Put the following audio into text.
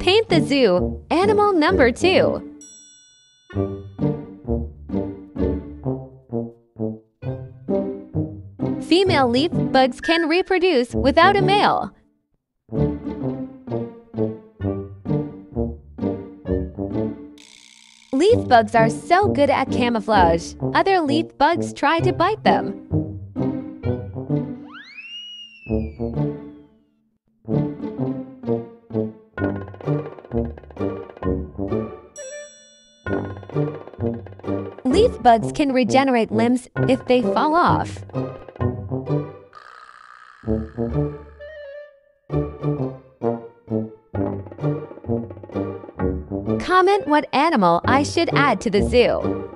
Paint the zoo. Animal number two. Female leaf bugs can reproduce without a male. Leaf bugs are so good at camouflage, other leaf bugs try to bite them. Leaf bugs can regenerate limbs if they fall off. Comment what animal I should add to the zoo.